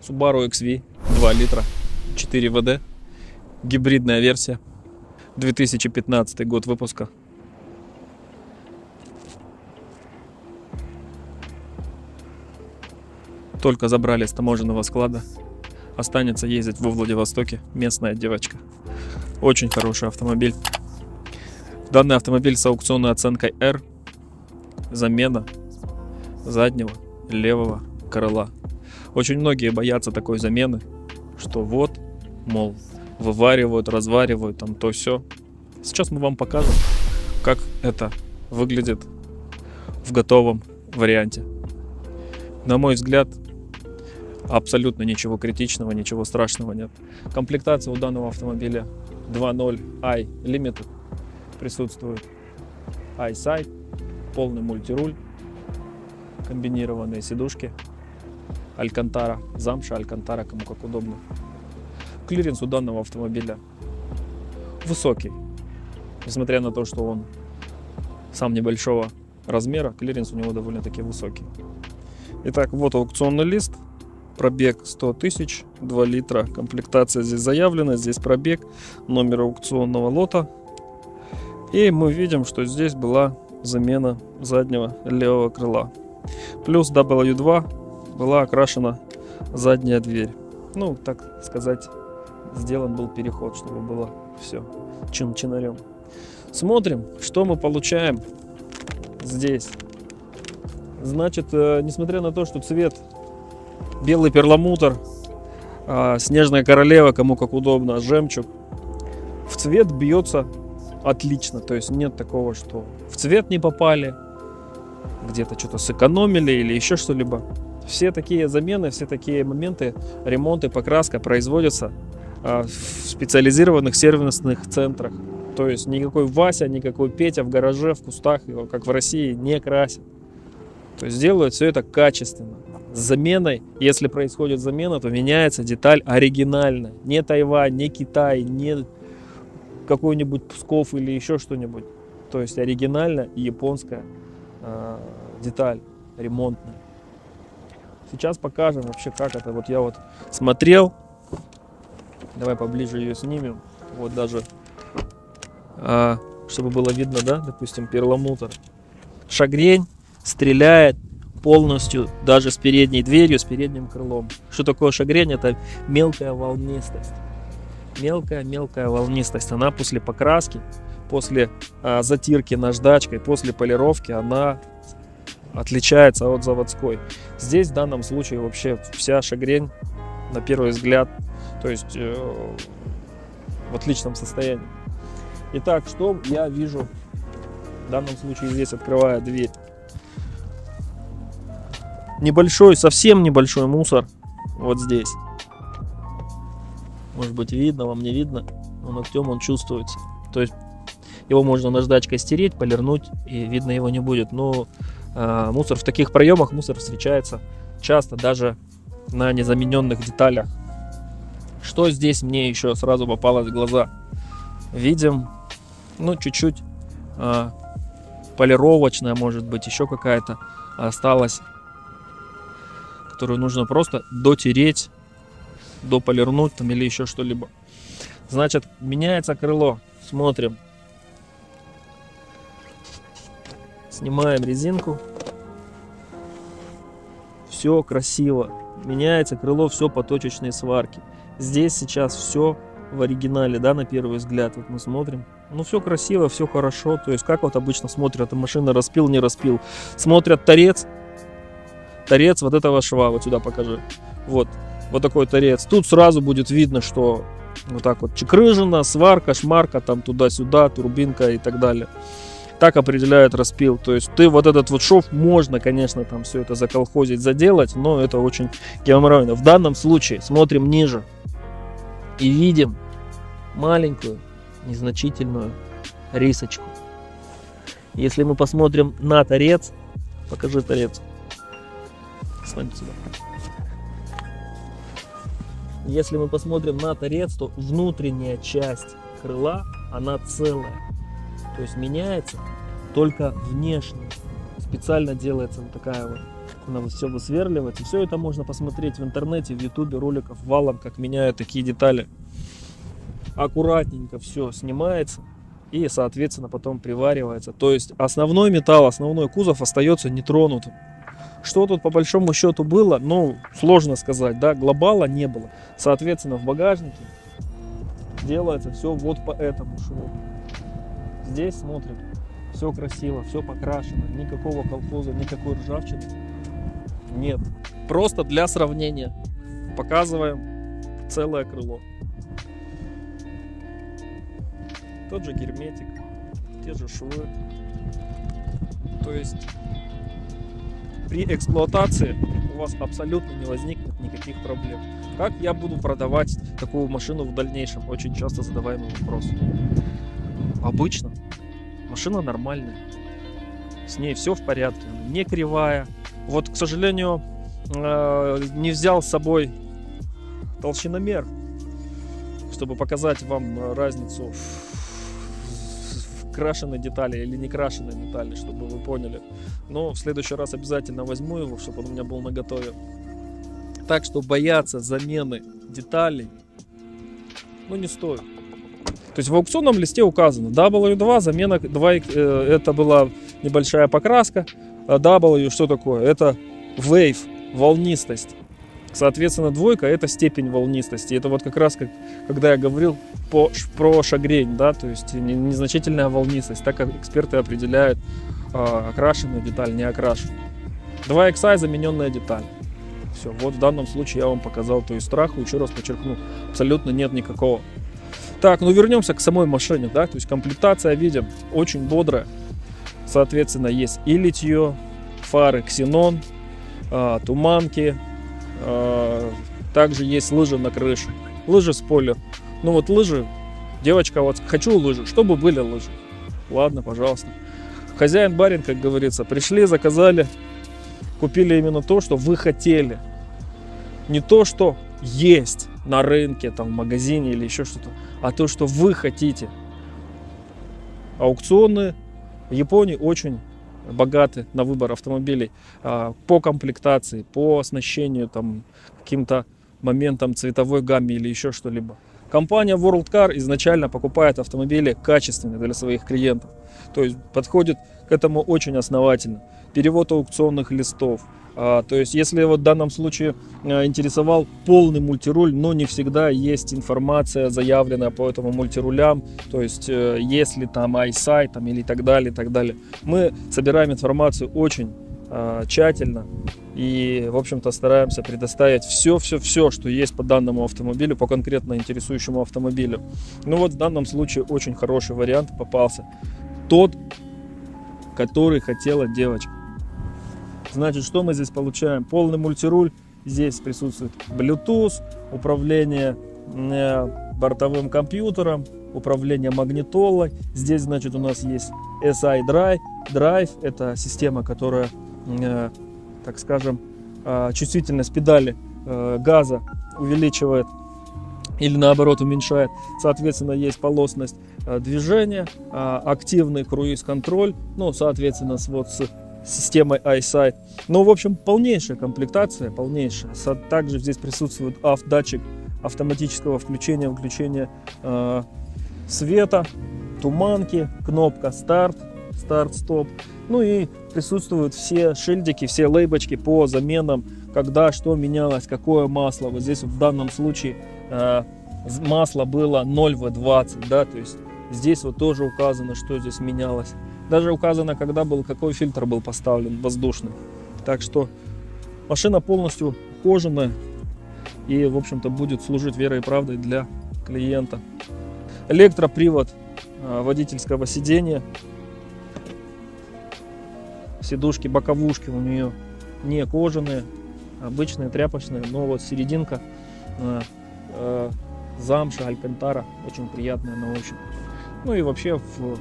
Subaru XV 2 литра 4 ВД. Гибридная версия. 2015 год выпуска. Только забрали с таможенного склада. Останется ездить во Владивостоке. Местная девочка. Очень хороший автомобиль. Данный автомобиль с аукционной оценкой R. Замена заднего левого крыла. Очень многие боятся такой замены, что вот, мол, вываривают, разваривают, там то все. Сейчас мы вам покажем, как это выглядит в готовом варианте. На мой взгляд, абсолютно ничего критичного, ничего страшного нет. Комплектация у данного автомобиля 2.0 i Limited присутствует EyeSight, полный мультируль, комбинированные сидушки, Алькантара, замша Алькантара, кому как удобно. Клиренс у данного автомобиля высокий, несмотря на то, что он сам небольшого размера, клиренс у него довольно-таки высокий. Итак, вот аукционный лист, пробег 100 тысяч, 2 литра, комплектация здесь заявлена, здесь пробег, номер аукционного лота. И мы видим, что здесь была замена заднего левого крыла. Плюс W2 была окрашена задняя дверь. Ну, так сказать, сделан был переход, чтобы было все чин-чинарем. Смотрим, что мы получаем здесь. Значит, э, несмотря на то, что цвет белый перламутр, а, снежная королева, кому как удобно, жемчуг, в цвет бьется отлично. То есть нет такого, что в цвет не попали, где-то что-то сэкономили или еще что-либо. Все такие замены, все такие моменты, ремонты, покраска производятся а, в специализированных сервисных центрах. То есть никакой Вася, никакой Петя в гараже, в кустах, как в России, не красит. То есть делают все это качественно. С заменой, если происходит замена, то меняется деталь оригинально. Не Тайвань, не Китай, не какой-нибудь Псков или еще что-нибудь. То есть оригинально японская э, деталь ремонтная. Сейчас покажем вообще, как это. Вот я вот смотрел. Давай поближе ее снимем. Вот даже, а, чтобы было видно, да, допустим, перламутр. Шагрень стреляет полностью даже с передней дверью, с передним крылом. Что такое шагрень? Это мелкая волнистость. Мелкая-мелкая волнистость. Она после покраски, после а, затирки наждачкой, после полировки, она отличается от заводской. Здесь в данном случае вообще вся шагрень, на первый взгляд, то есть э, в отличном состоянии. Итак, что я вижу в данном случае здесь, открывая дверь? Небольшой, совсем небольшой мусор вот здесь. Может быть видно, вам не видно, но ногтем он чувствуется. То есть его можно наждачкой стереть, полирнуть, и видно его не будет. Но э, мусор в таких проемах мусор встречается часто, даже на незамененных деталях. Что здесь мне еще сразу попалось в глаза? Видим, ну, чуть-чуть э, полировочная, может быть, еще какая-то осталась, которую нужно просто дотереть, дополирнуть там или еще что-либо. Значит, меняется крыло. Смотрим. Снимаем резинку. Все красиво. Меняется крыло, все по точечной сварке. Здесь сейчас все в оригинале, да, на первый взгляд. Вот мы смотрим. Ну, все красиво, все хорошо. То есть, как вот обычно смотрят, машина распил, не распил. Смотрят торец. Торец вот этого шва, вот сюда покажи. Вот, вот такой торец. Тут сразу будет видно, что вот так вот чекрыжина, сварка, шмарка, там туда-сюда, турбинка и так далее так определяют распил. То есть ты вот этот вот шов можно, конечно, там все это заколхозить, заделать, но это очень геморройно. В данном случае смотрим ниже и видим маленькую, незначительную рисочку. Если мы посмотрим на торец, покажи торец. Стань сюда. Если мы посмотрим на торец, то внутренняя часть крыла, она целая. То есть меняется только внешне. Специально делается вот такая вот Она все высверливается. Все это можно посмотреть в интернете, в ютубе, роликов валом, как меняют такие детали. Аккуратненько все снимается и, соответственно, потом приваривается. То есть основной металл, основной кузов остается нетронутым. Что тут по большому счету было, ну, сложно сказать, да, глобала не было. Соответственно, в багажнике делается все вот по этому шву. Здесь смотрим, все красиво, все покрашено, никакого колхоза, никакой ржавчины нет. Просто для сравнения показываем целое крыло. Тот же герметик, те же швы. То есть при эксплуатации у вас абсолютно не возникнет никаких проблем. Как я буду продавать такую машину в дальнейшем? Очень часто задаваемый вопрос. Обычно машина нормальная. С ней все в порядке. Она не кривая. Вот, к сожалению, э, не взял с собой толщиномер, чтобы показать вам разницу крашеной детали или не крашеной детали, чтобы вы поняли. Но в следующий раз обязательно возьму его, чтобы он у меня был на готове. Так что бояться замены деталей, ну не стоит. То есть в аукционном листе указано W2, замена 2, э, это была небольшая покраска. А W что такое? Это wave, волнистость. Соответственно, двойка это степень волнистости. Это вот как раз как, когда я говорил по, про шагрень, да, то есть незначительная волнистость, так как эксперты определяют э, окрашенную деталь, не окрашенную. 2XI замененная деталь. Все, вот в данном случае я вам показал, то есть страха, еще раз подчеркну, абсолютно нет никакого. Так, ну вернемся к самой машине, да, то есть комплектация, видим, очень бодрая. Соответственно, есть и литье, фары, ксенон, э, туманки, а, также есть лыжи на крыше. Лыжи спойлер. Ну вот лыжи, девочка, вот хочу лыжи, чтобы были лыжи. Ладно, пожалуйста. Хозяин барин, как говорится, пришли, заказали, купили именно то, что вы хотели. Не то, что есть на рынке, там, в магазине или еще что-то, а то, что вы хотите. Аукционы в Японии очень богаты на выбор автомобилей а, по комплектации, по оснащению, там, каким-то моментом цветовой гамме или еще что-либо. Компания World Car изначально покупает автомобили качественные для своих клиентов. То есть подходит к этому очень основательно. Перевод аукционных листов, а, то есть, если вот в данном случае а, интересовал полный мультируль, но не всегда есть информация заявленная по этому мультирулям, то есть, э, если там iSight там, или так далее, так далее. Мы собираем информацию очень тщательно и, в общем-то, стараемся предоставить все-все-все, что есть по данному автомобилю, по конкретно интересующему автомобилю. Ну вот в данном случае очень хороший вариант попался. Тот, который хотела девочка. Значит, что мы здесь получаем? Полный мультируль. Здесь присутствует Bluetooth, управление э, бортовым компьютером, управление магнитолой. Здесь, значит, у нас есть SI Drive. Drive – это система, которая, э, так скажем, э, чувствительность педали газа увеличивает или наоборот уменьшает. Соответственно, есть полосность движения, активный круиз-контроль, ну, соответственно, вот с системой iSight. Ну, в общем, полнейшая комплектация, полнейшая. Также здесь присутствует датчик автоматического включения-выключения э, света, туманки, кнопка старт, старт-стоп. Ну и присутствуют все шильдики, все лейбочки по заменам, когда что менялось, какое масло. Вот здесь в данном случае э, масло было 0В20, да, то есть здесь вот тоже указано, что здесь менялось. Даже указано, когда был, какой фильтр был поставлен, воздушный. Так что машина полностью кожаная и, в общем-то, будет служить верой и правдой для клиента. Электропривод а, водительского сидения. Сидушки, боковушки у нее не кожаные, обычные тряпочные, но вот серединка э, э, замша, алькантара, очень приятная на ощупь. Ну и вообще в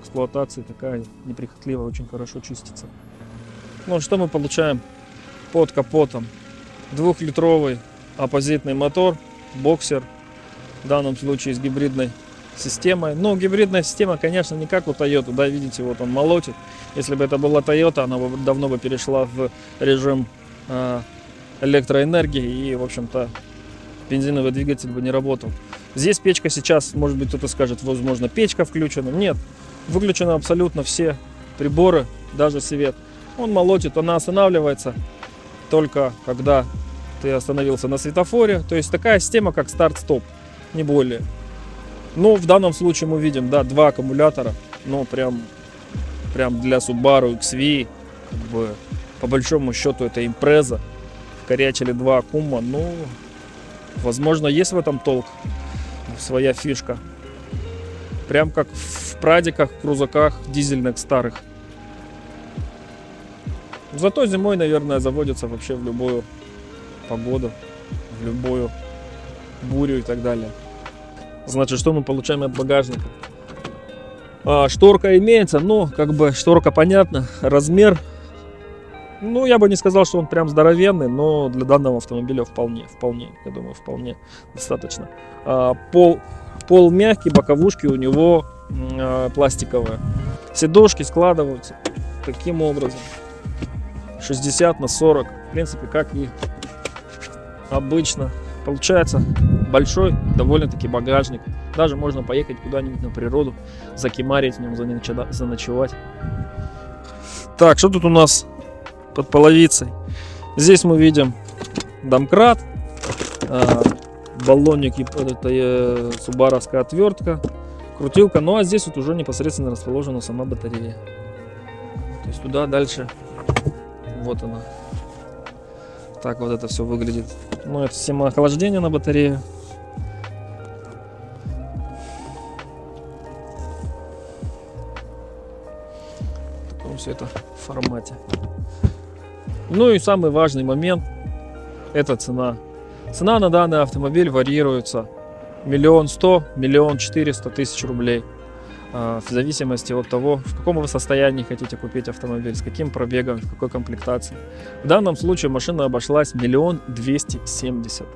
эксплуатации такая неприхотливая, очень хорошо чистится. Ну, что мы получаем под капотом? Двухлитровый оппозитный мотор, боксер, в данном случае с гибридной системой. Но гибридная система, конечно, не как у Toyota, да, видите, вот он молотит. Если бы это была Toyota, она бы давно бы перешла в режим э, электроэнергии и, в общем-то, бензиновый двигатель бы не работал. Здесь печка сейчас, может быть, кто-то скажет, возможно, печка включена. Нет, выключены абсолютно все приборы, даже свет. Он молотит, она останавливается только когда ты остановился на светофоре. То есть такая система, как старт-стоп, не более. Но в данном случае мы видим, да, два аккумулятора, но прям, прям для Subaru XV, как бы, по большому счету это импреза. Вкорячили два аккума, ну, возможно, есть в этом толк, своя фишка. Прям как в прадиках, крузаках дизельных старых. Зато зимой, наверное, заводится вообще в любую погоду, в любую бурю и так далее. Значит, что мы получаем от багажника? А, шторка имеется, но как бы шторка понятно, размер. Ну, я бы не сказал, что он прям здоровенный, но для данного автомобиля вполне, вполне, я думаю, вполне достаточно. А, пол, пол мягкий, боковушки у него а, пластиковые. Сидушки складываются таким образом. 60 на 40. В принципе, как и обычно. Получается большой довольно-таки багажник. Даже можно поехать куда-нибудь на природу, закимарить в нем, заночевать. Так, что тут у нас под половицей? Здесь мы видим домкрат, а, баллонник, это э, субаровская отвертка, крутилка. Ну а здесь вот уже непосредственно расположена сама батарея. То есть туда дальше вот она. Так вот это все выглядит. Ну, это система охлаждения на батарее. Все это формате. Ну и самый важный момент – это цена. Цена на данный автомобиль варьируется миллион сто, миллион четыреста тысяч рублей. А, в зависимости от того, в каком вы состоянии хотите купить автомобиль, с каким пробегом, в какой комплектации. В данном случае машина обошлась миллион двести семьдесят.